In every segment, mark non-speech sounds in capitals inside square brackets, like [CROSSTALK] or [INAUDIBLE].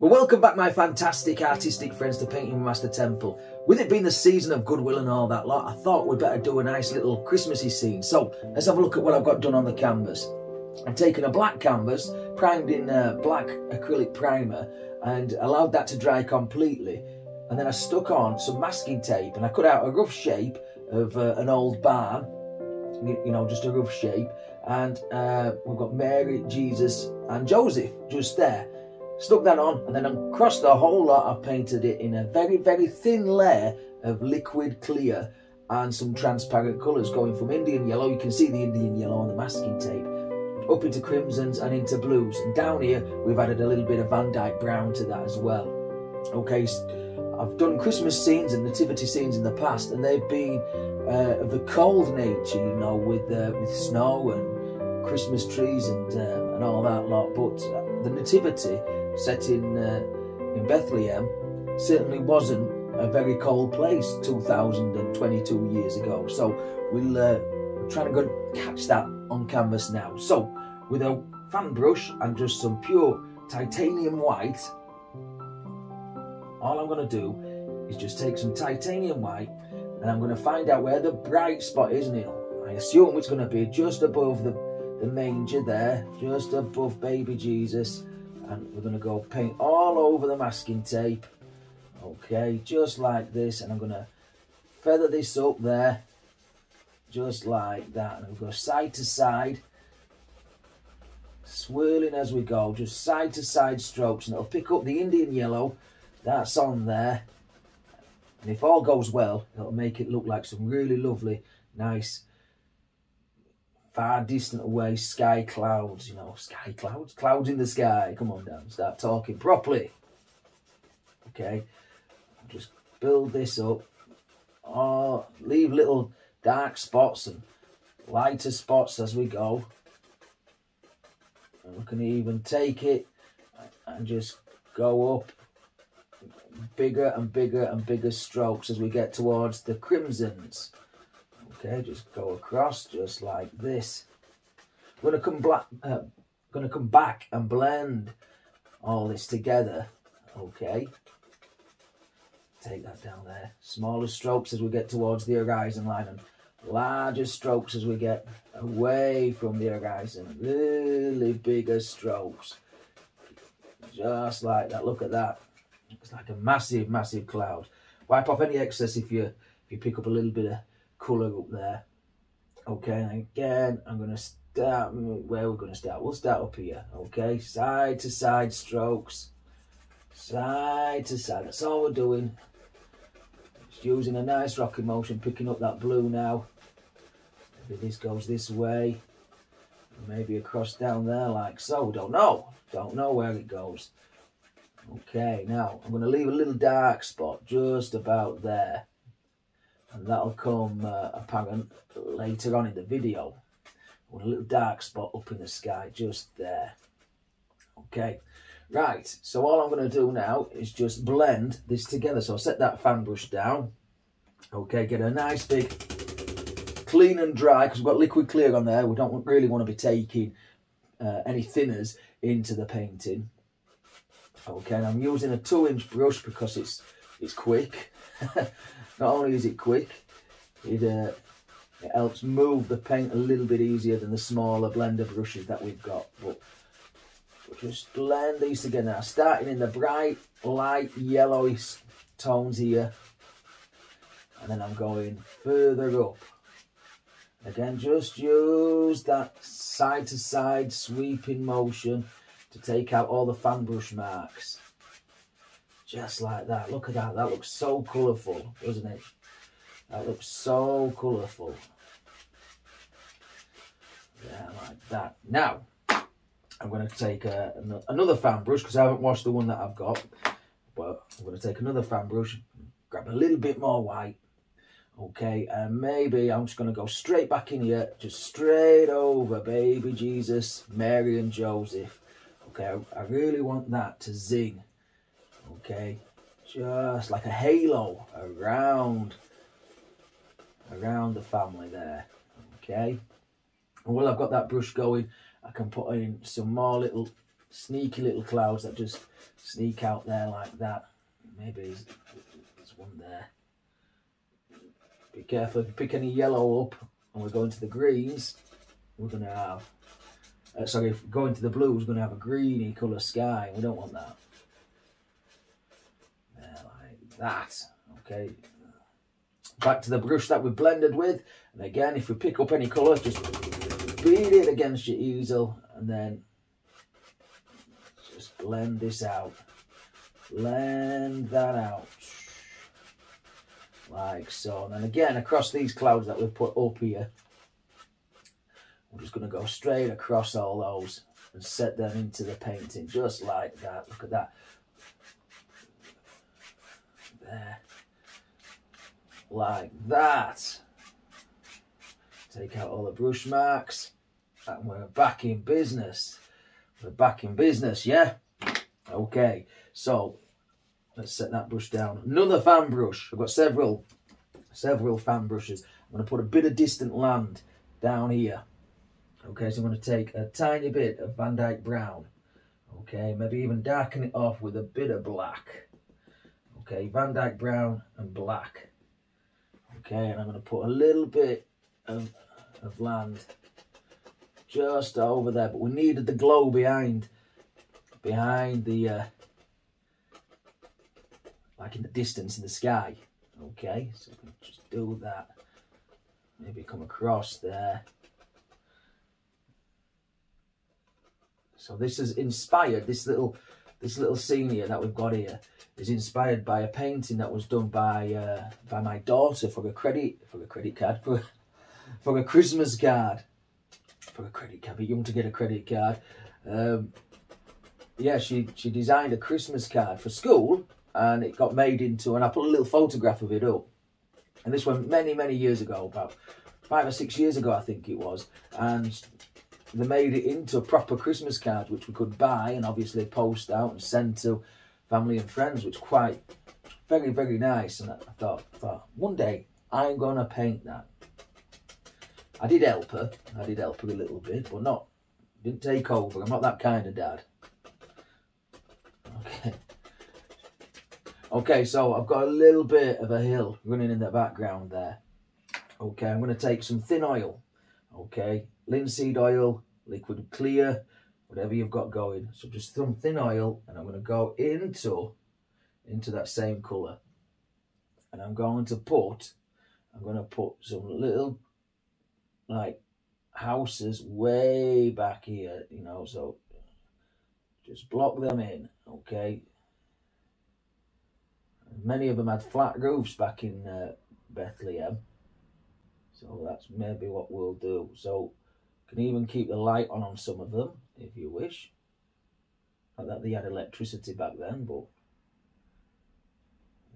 Well, welcome back, my fantastic artistic friends, to Painting Master Temple. With it being the season of goodwill and all that lot, I thought we'd better do a nice little Christmassy scene. So let's have a look at what I've got done on the canvas. I've taken a black canvas, primed in uh, black acrylic primer, and allowed that to dry completely. And then I stuck on some masking tape, and I cut out a rough shape of uh, an old barn, you know, just a rough shape. And uh, we've got Mary, Jesus, and Joseph just there stuck that on and then across the whole lot I painted it in a very very thin layer of liquid clear and some transparent colours going from Indian yellow, you can see the Indian yellow on the masking tape, up into crimsons and into blues. And down here we've added a little bit of Van Dyke brown to that as well. Okay, I've done Christmas scenes and nativity scenes in the past and they've been uh, of the cold nature, you know, with uh, with snow and Christmas trees and, uh, and all that lot. But the nativity set in uh, in Bethlehem certainly wasn't a very cold place 2022 years ago. So we'll uh, we're trying to go catch that on canvas now. So with a fan brush and just some pure titanium white, all I'm going to do is just take some titanium white and I'm going to find out where the bright spot is. And I assume it's going to be just above the, the manger there, just above baby Jesus and we're going to go paint all over the masking tape. Okay just like this and I'm going to feather this up there just like that. And we'll go side to side swirling as we go just side to side strokes. And it'll pick up the Indian yellow that's on there. And if all goes well it'll make it look like some really lovely nice far distant away sky clouds, you know, sky clouds, clouds in the sky. Come on down, start talking properly. Okay, just build this up. Oh, leave little dark spots and lighter spots as we go. And we can even take it and just go up bigger and bigger and bigger strokes as we get towards the crimsons. Okay, just go across just like this. I'm gonna come black, uh, gonna come back and blend all this together. Okay. Take that down there. Smaller strokes as we get towards the horizon line and larger strokes as we get away from the horizon. Really bigger strokes. Just like that. Look at that. It's like a massive, massive cloud. Wipe off any excess if you if you pick up a little bit of colour up there. Okay, and again, I'm going to start, where we're going to start? We'll start up here, okay? Side to side strokes. Side to side, that's all we're doing. Just using a nice rocking motion, picking up that blue now. Maybe this goes this way. Maybe across down there like so, don't know. Don't know where it goes. Okay, now I'm going to leave a little dark spot just about there and that'll come uh, apparent later on in the video. With a little dark spot up in the sky just there. Okay. Right so all I'm going to do now is just blend this together. So I'll set that fan brush down. Okay get a nice big clean and dry because we've got liquid clear on there. We don't really want to be taking uh, any thinners into the painting. Okay and I'm using a two inch brush because it's it's quick [LAUGHS] Not only is it quick, it, uh, it helps move the paint a little bit easier than the smaller blender brushes that we've got. But we'll just blend these together now, starting in the bright, light, yellowy tones here. And then I'm going further up. Again, just use that side to side sweeping motion to take out all the fan brush marks. Just like that. Look at that. That looks so colourful, doesn't it? That looks so colourful. Yeah, like that. Now, I'm going to take a, another fan brush because I haven't washed the one that I've got. But I'm going to take another fan brush, grab a little bit more white. Okay, and maybe I'm just going to go straight back in here, just straight over baby Jesus, Mary and Joseph. Okay, I really want that to zing okay just like a halo around around the family there okay and while I've got that brush going I can put in some more little sneaky little clouds that just sneak out there like that. Maybe there's, there's one there. Be careful if you pick any yellow up and we're going to the greens, we're going to have, uh, sorry, if going to the blues, we're going to have a greeny colour sky. We don't want that. That. Okay. Back to the brush that we blended with. And again, if we pick up any colour, just beat it against your easel and then just blend this out. Blend that out like so. And again, across these clouds that we've put up here, I'm just going to go straight across all those and set them into the painting, just like that. Look at that. There. Like that. Take out all the brush marks. And we're back in business. We're back in business, yeah? Okay, so Let's set that brush down. Another fan brush. I've got several, several fan brushes. I'm going to put a bit of distant land down here. Okay, so I'm going to take a tiny bit of Van Dyke Brown. Okay, maybe even darken it off with a bit of black. Okay, Van Dyke Brown and black. Okay, and I'm going to put a little bit of, of land just over there. But we needed the glow behind, behind the, uh, like in the distance in the sky. Okay, so we can just do that. Maybe come across there. So this is inspired, this little this little scene here that we've got here is inspired by a painting that was done by uh, by my daughter for a credit for a credit card [LAUGHS] for for a Christmas card for a credit card. Be young to get a credit card. Um, yeah, she she designed a Christmas card for school and it got made into, and I put a little photograph of it up. And this went many, many years ago, about five or six years ago, I think it was. And they made it into a proper Christmas cards, which we could buy and obviously post out and send to family and friends, which quite very, very nice. And I thought, thought one day I'm going to paint that. I did help her. I did help her a little bit, but not, didn't take over. I'm not that kind of dad. Okay. Okay, so I've got a little bit of a hill running in the background there. Okay, I'm going to take some thin oil. Okay, linseed oil, liquid clear, whatever you've got going. So just some thin oil and I'm going to go into, into that same colour. And I'm going to put, I'm going to put some little, like, houses way back here, you know, so just block them in, okay? Many of them had flat roofs back in uh, Bethlehem. So that's maybe what we'll do. So can even keep the light on on some of them if you wish. Not that they had electricity back then, but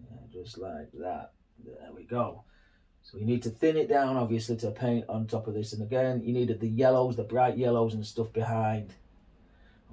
yeah, just like that. There we go. So you need to thin it down, obviously, to paint on top of this. And again, you needed the yellows, the bright yellows and stuff behind.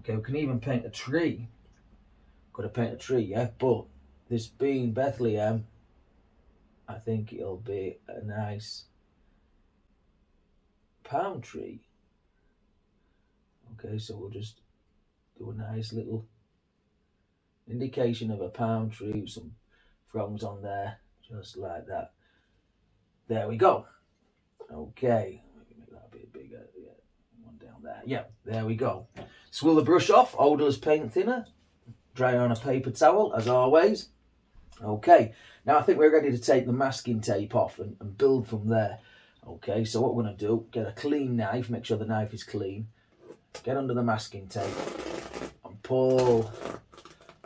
Okay, we can even paint a tree. Could have paint a tree, yeah, but this being Bethlehem, I think it'll be a nice palm tree. Okay, so we'll just do a nice little indication of a palm tree with some fronds on there, just like that. There we go. Okay, make that a bit bigger. Yeah, one down there. Yeah, there we go. Swill the brush off, odorless paint thinner. Dry on a paper towel, as always. Okay, now I think we're ready to take the masking tape off and, and build from there. Okay, so what we're going to do, get a clean knife, make sure the knife is clean, get under the masking tape and pull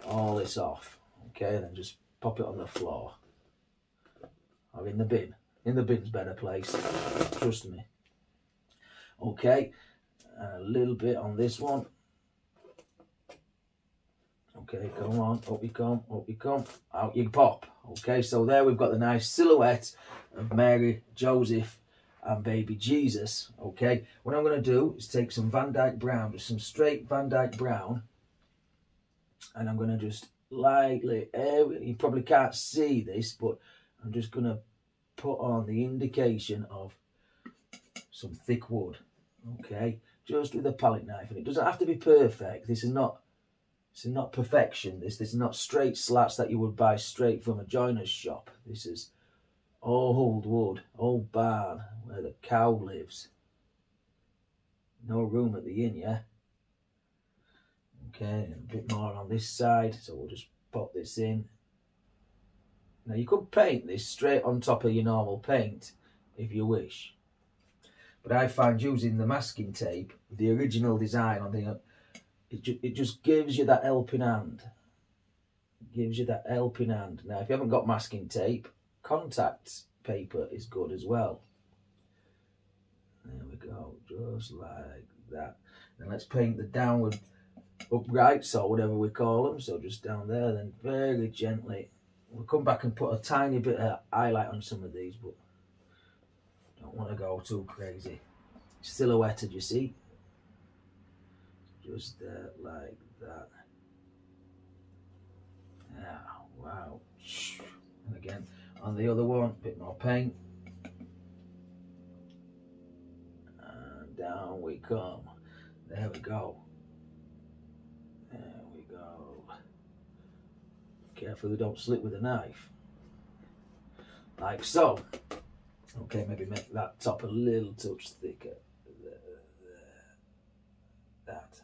all this off. Okay, and then just pop it on the floor or in the bin. In the bin's better place, trust me. Okay, a little bit on this one. Okay, come on, up you come, up you come, out you pop. Okay, so there we've got the nice silhouette of Mary, Joseph, and baby Jesus. Okay, what I'm going to do is take some Van Dyke Brown, just some straight Van Dyke Brown, and I'm going to just lightly, eh, you probably can't see this, but I'm just going to put on the indication of some thick wood. Okay, just with a palette knife. And it doesn't have to be perfect. This is not this is not perfection. This, this is not straight slats that you would buy straight from a joiner's shop. This is old wood, old barn where the cow lives. No room at the inn, yeah? Okay, a bit more on this side, so we'll just pop this in. Now you could paint this straight on top of your normal paint if you wish. But I find using the masking tape, the original design on the, it, ju it just gives you that helping hand. It gives you that helping hand. Now if you haven't got masking tape, contact paper is good as well. There we go, just like that. And let's paint the downward uprights or whatever we call them. So just down there, then very gently. We'll come back and put a tiny bit of highlight on some of these, but don't want to go too crazy. Silhouetted, you see? Just there, like that. Yeah, wow. And again, on the other one, a bit more paint. And down we come. There we go. There we go. Carefully don't slip with a knife. Like so. Okay, maybe make that top a little touch thicker. That.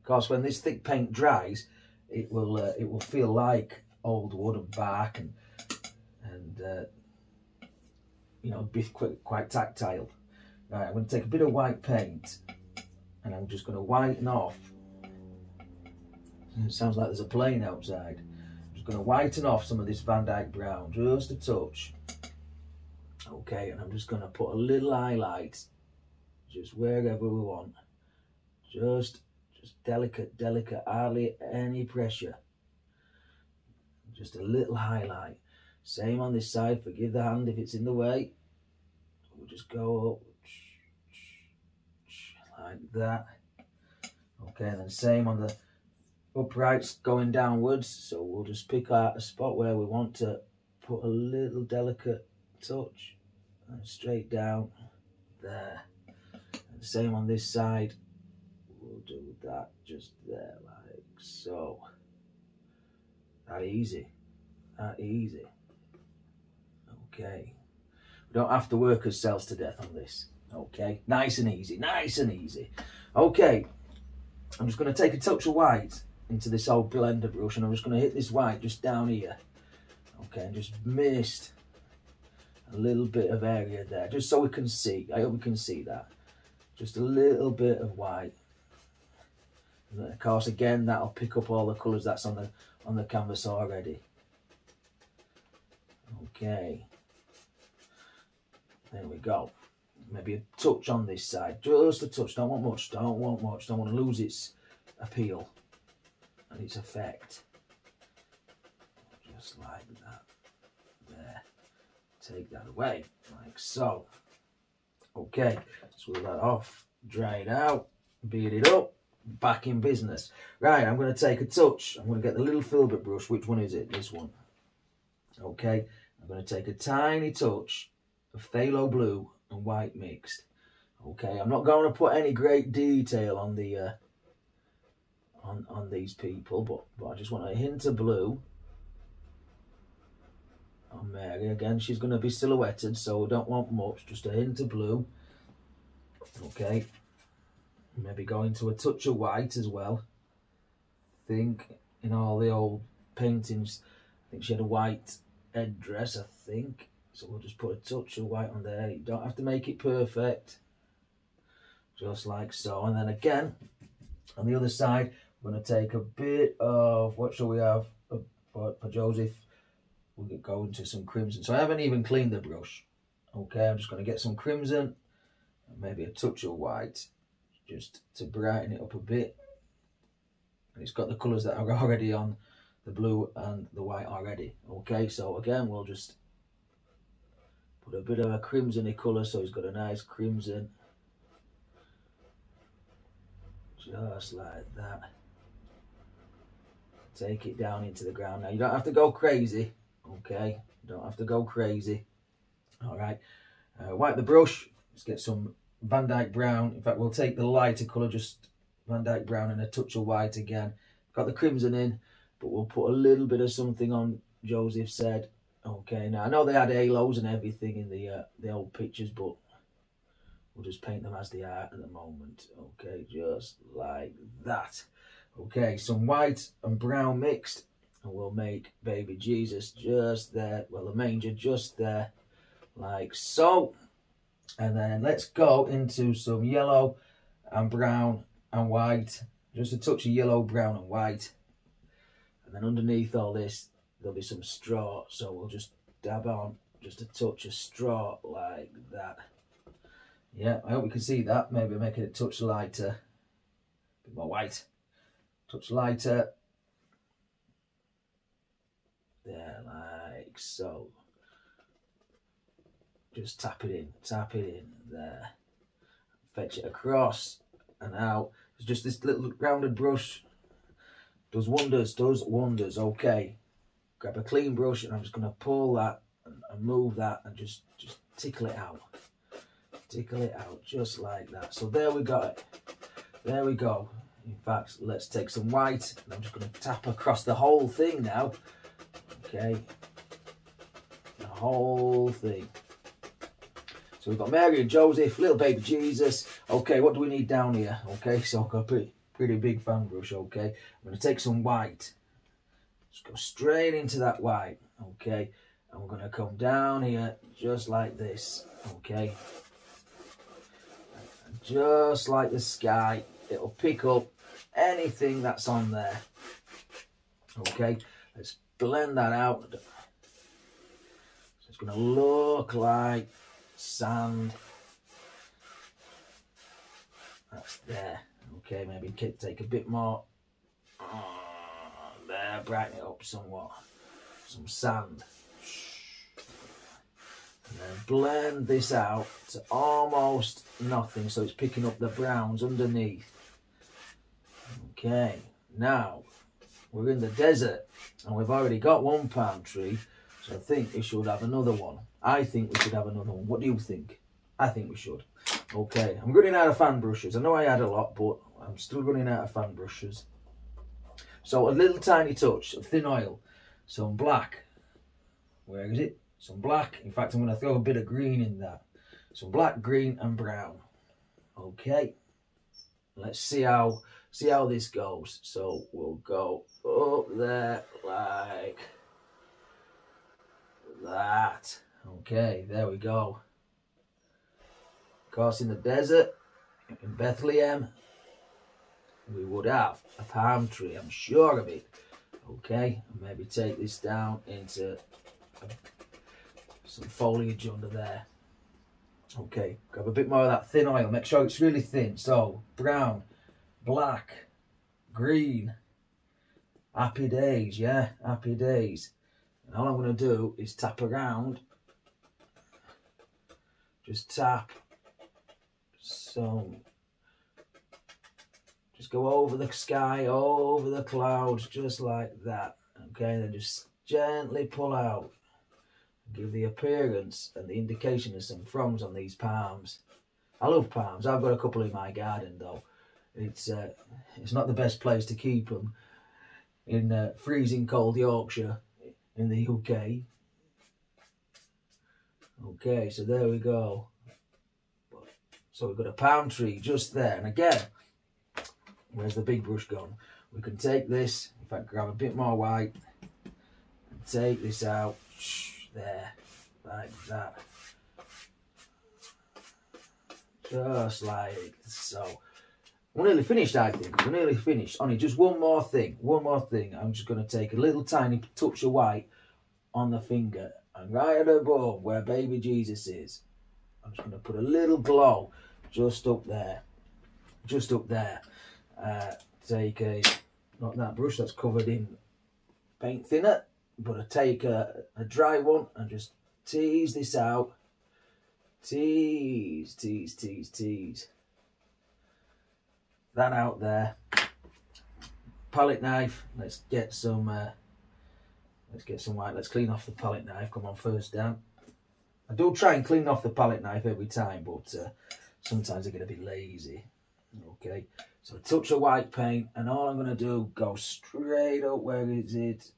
Of course, when this thick paint dries, it will uh, it will feel like old wood and bark and and uh, you know be quite, quite tactile. Right, I'm going to take a bit of white paint and I'm just going to whiten off. It sounds like there's a plane outside. I'm just going to whiten off some of this Van Dyke brown, just a touch. Okay, and I'm just going to put a little highlight just wherever we want. Just, just delicate, delicate, hardly any pressure. Just a little highlight. Same on this side, forgive the hand if it's in the way. We'll just go up like that. Okay, then same on the uprights going downwards. So we'll just pick out a spot where we want to put a little delicate touch and straight down there. And same on this side. We'll do that just there like so. That easy. That easy. Okay. We don't have to work ourselves to death on this. Okay. Nice and easy. Nice and easy. Okay. I'm just going to take a touch of white into this old blender brush and I'm just going to hit this white just down here. Okay. And just mist a little bit of area there just so we can see. I hope we can see that. Just a little bit of white. And of course, again, that'll pick up all the colours that's on the on the canvas already. Okay. There we go. Maybe a touch on this side. Just a touch. Don't want much. Don't want much. Don't want to lose its appeal and its effect. Just like that. There. Take that away. Like so. Okay. Swirl that off. Dry it out. Beard it up. Back in business. Right. I'm going to take a touch. I'm going to get the little filbert brush. Which one is it? This one. Okay. I'm going to take a tiny touch of phthalo blue and white mixed. Okay, I'm not going to put any great detail on the uh, on on these people, but but I just want a hint of blue on Mary. Again, she's going to be silhouetted, so we don't want much. Just a hint of blue. Okay, maybe go into a touch of white as well. I think in all the old paintings, I think she had a white headdress, I think. So we'll just put a touch of white on there. You don't have to make it perfect. Just like so. And then again, on the other side, we're going to take a bit of, what shall we have uh, for, for Joseph? We'll go into some crimson. So I haven't even cleaned the brush. Okay, I'm just going to get some crimson and maybe a touch of white just to brighten it up a bit. And it's got the colours that are [LAUGHS] already on the blue and the white already. Okay, so again, we'll just put a bit of a crimsony colour so he's got a nice crimson. Just like that. Take it down into the ground. Now, you don't have to go crazy, okay? You don't have to go crazy. All right. Uh, wipe the brush. Let's get some Van Dyke Brown. In fact, we'll take the lighter colour, just Van Dyke Brown and a touch of white again. Got the crimson in, but we'll put a little bit of something on, Joseph said. Okay, now I know they had halos and everything in the uh, the old pictures, but we'll just paint them as they are at the moment. Okay, just like that. Okay, some white and brown mixed, and we'll make baby Jesus just there, well, the manger just there, like so. And then let's go into some yellow and brown and white, just a touch of yellow, brown and white. And then underneath all this, there'll be some straw, so we'll just dab on just a touch of straw like that. Yeah, I hope you can see that. Maybe make it a touch lighter, a bit more white, touch lighter. There, like so. Just tap it in, tap it in, there. Fetch it across and out. It's just this little rounded brush. Does wonders, does wonders, okay grab a clean brush and I'm just going to pull that and, and move that and just, just tickle it out. Tickle it out just like that. So there we got it. There we go. In fact, let's take some white and I'm just going to tap across the whole thing now. Okay. The whole thing. So we've got Mary and Joseph, little baby Jesus. Okay, what do we need down here? Okay, so I've got a pretty, pretty big fan brush, okay. I'm going to take some white just go straight into that white, okay? And we're going to come down here just like this, okay? And just like the sky, it'll pick up anything that's on there, okay? Let's blend that out. So it's going to look like sand. That's there. Okay, maybe take a bit more. Oh there, brighten it up somewhat. Some sand. And then blend this out to almost nothing so it's picking up the browns underneath. Okay, now we're in the desert and we've already got one palm tree so I think we should have another one. I think we should have another one. What do you think? I think we should. Okay, I'm running out of fan brushes. I know I had a lot, but I'm still running out of fan brushes. So a little tiny touch of thin oil, some black. Where is it? Some black. In fact, I'm going to throw a bit of green in that. Some black, green and brown. Okay. Let's see how see how this goes. So we'll go up there like that. Okay, there we go. Of course, in the desert, in Bethlehem, we would have a palm tree, I'm sure of it. Okay, maybe take this down into some foliage under there. Okay, grab a bit more of that thin oil, make sure it's really thin. So, brown, black, green, happy days, yeah, happy days. And all I'm going to do is tap around, just tap some just go over the sky, over the clouds, just like that. Okay, then just gently pull out. Give the appearance and the indication of some fronds on these palms. I love palms. I've got a couple in my garden though. It's uh, it's not the best place to keep them in uh, freezing cold Yorkshire in the UK. Okay, so there we go. So we've got a palm tree just there. And again, Where's the big brush gone? We can take this, in fact grab a bit more white, and take this out, there, like that. Just like so. We're nearly finished, I think. We're nearly finished. Only just one more thing. One more thing. I'm just going to take a little tiny touch of white on the finger. And right above where baby Jesus is, I'm just going to put a little glow just up there. Just up there uh, take a, not that brush that's covered in paint thinner, but I take a, a dry one and just tease this out. Tease, tease, tease, tease. That out there. Palette knife. Let's get some. Uh, let's get some white. Let's clean off the palette knife. Come on, first down. I do try and clean off the palette knife every time, but uh, sometimes they're going to be lazy. Okay, so a touch of white paint, and all I'm going to do, go straight up, where is it?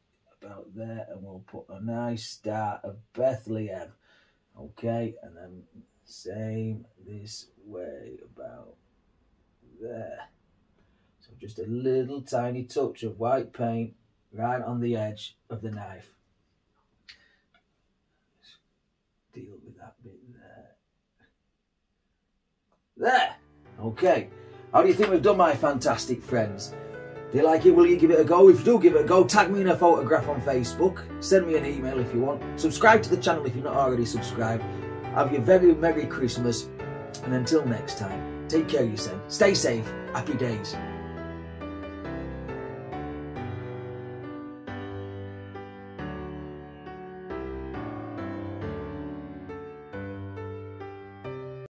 About there, and we'll put a nice star of Bethlehem. Okay, and then same this way about there. So just a little tiny touch of white paint right on the edge of the knife. Deal with that bit there. There. Okay. How do you think we've done, my fantastic friends? Do you like it? Will you give it a go? If you do give it a go, tag me in a photograph on Facebook. Send me an email if you want. Subscribe to the channel if you're not already subscribed. Have your very Merry Christmas. And until next time, take care of yourself. Stay safe. Happy days.